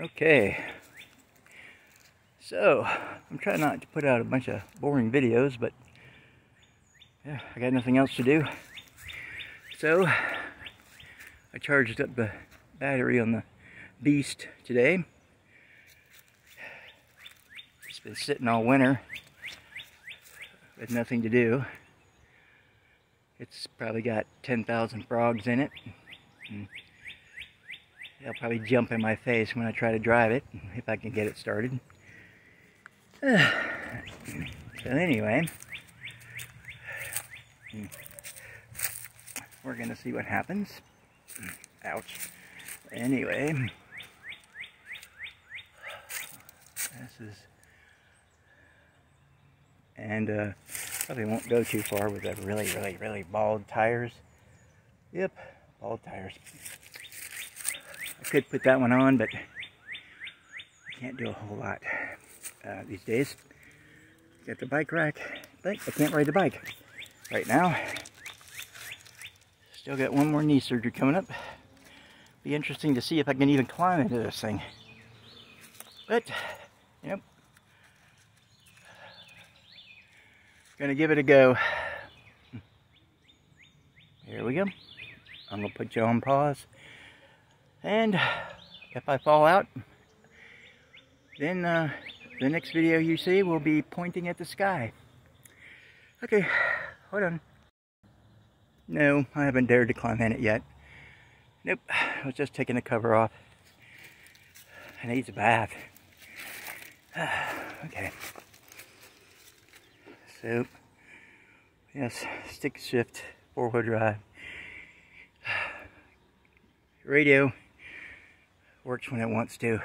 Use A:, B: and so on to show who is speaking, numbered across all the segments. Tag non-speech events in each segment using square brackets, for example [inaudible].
A: Okay. So, I'm trying not to put out a bunch of boring videos, but yeah, I got nothing else to do. So, I charged up the battery on the Beast today. It's been sitting all winter with nothing to do. It's probably got 10,000 frogs in it. Hmm. They'll probably jump in my face when I try to drive it, if I can get it started. [sighs] so anyway, we're going to see what happens. Ouch. Anyway, this is, and uh, probably won't go too far with the really, really, really bald tires. Yep, bald tires. I could put that one on, but I can't do a whole lot uh, these days. Got the bike rack, but I can't ride the bike right now. Still got one more knee surgery coming up. Be interesting to see if I can even climb into this thing. But, yep. Gonna give it a go. Here we go. I'm gonna put you on pause. And if I fall out, then uh, the next video you see will be pointing at the sky. Okay, hold on. No, I haven't dared to climb in it yet. Nope, I was just taking the cover off. I need a bath. [sighs] okay. So, yes, stick shift, four-wheel drive. [sighs] Radio works when it wants to.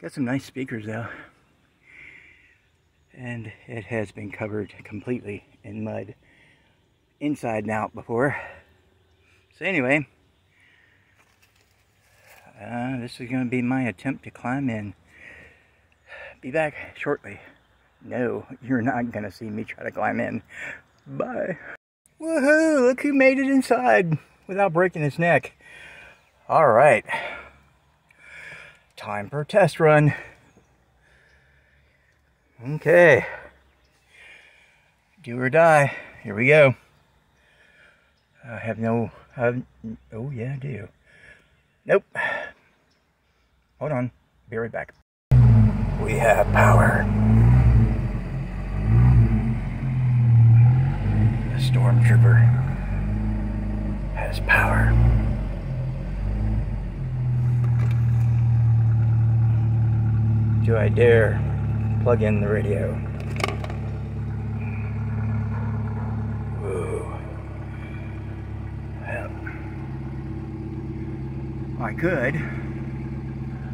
A: Got some nice speakers though. And it has been covered completely in mud inside and out before. So anyway, uh, this is going to be my attempt to climb in. Be back shortly. No, you're not going to see me try to climb in. Bye. Woohoo! Look who made it inside without breaking his neck. All right. Time for a test run. Okay. Do or die. Here we go. I have no... Have, oh, yeah, I do. Nope. Hold on. Be right back. We have power. The stormtrooper has power. I dare plug in the radio? Yep. I could.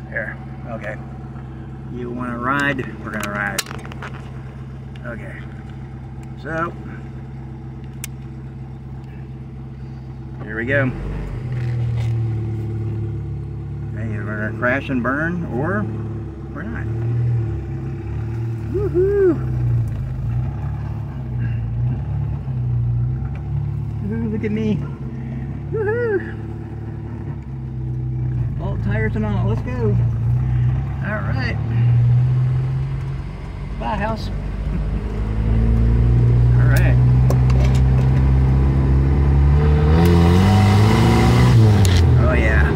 A: Here, okay. You want to ride? We're going to ride. Okay. So, here we go. And you're going to crash and burn, or not. Woohoo! Ooh, [laughs] look at me. Woohoo! All tires and all. Let's go. All right. Bye, house. [laughs] all right. Oh yeah.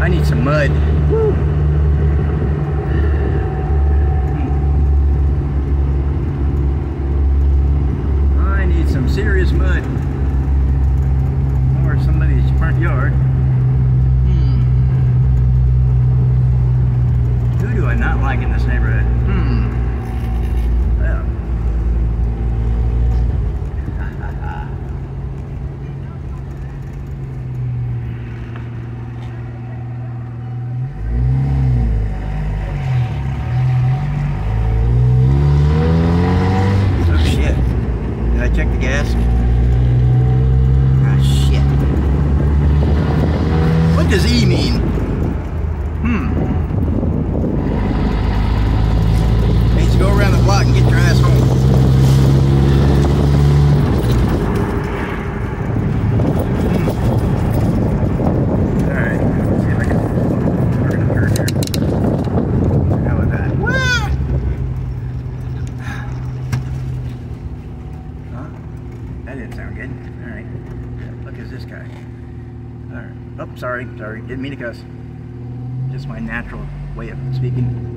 A: I need some mud. Woo. I need some serious mud. Or somebody's front yard. Hmm. Who do I not like in this neighborhood? Hmm. Well. oh shit. Did I check the gas? Ah shit. What does E mean? Hmm. Needs to go around the block and get your ass home. Hmm. Alright, let's see if I can- we're gonna didn't sound good. All right. Look at this guy. All right. Oh, sorry, sorry. Didn't mean to cuss. Just my natural way of speaking.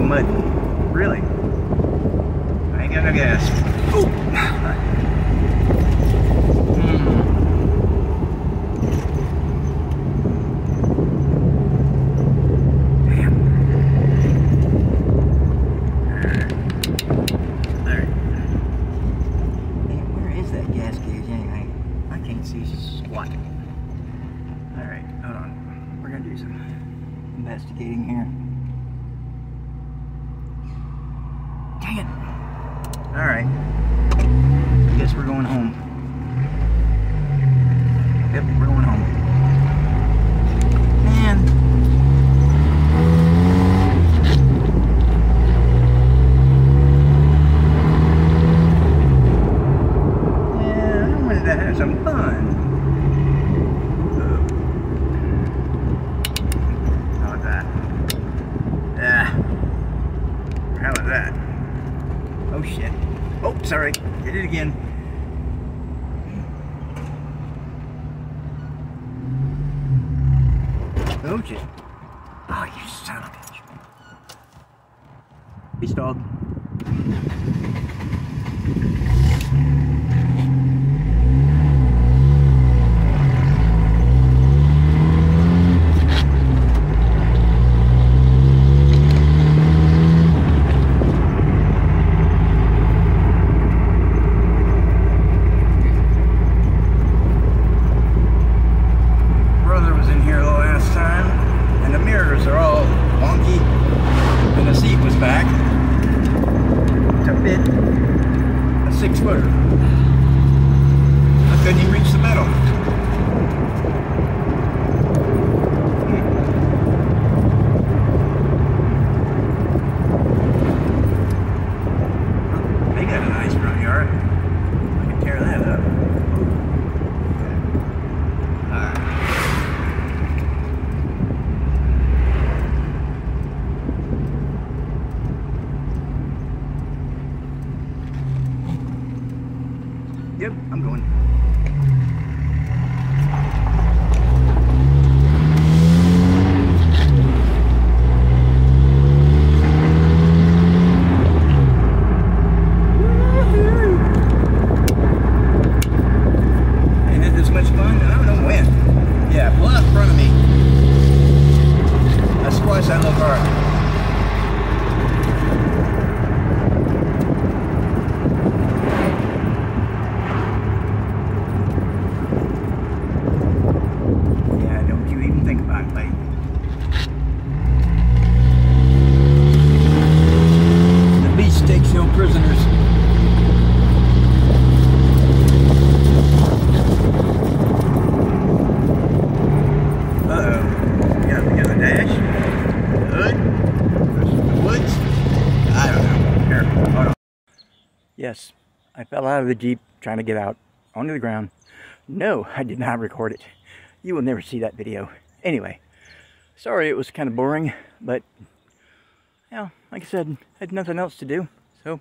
A: Investigating Dang it. Alright. I guess we're going home. Yep, we're going home. Man. Yeah, I wanted to have some fun. Oh shit. Oh, sorry. Did it again. Oh shit. Oh, you son of a bitch. Peace, dog. Yep, Yes, I fell out of the Jeep trying to get out onto the ground. No, I did not record it. You will never see that video. Anyway, sorry it was kind of boring, but, you know, like I said, I had nothing else to do. So,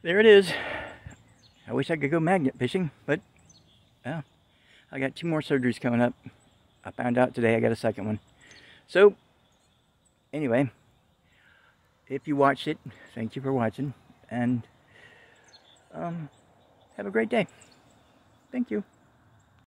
A: there it is. I wish I could go magnet fishing, but, well, I got two more surgeries coming up. I found out today I got a second one. So, anyway, if you watched it, thank you for watching and um, have a great day. Thank you.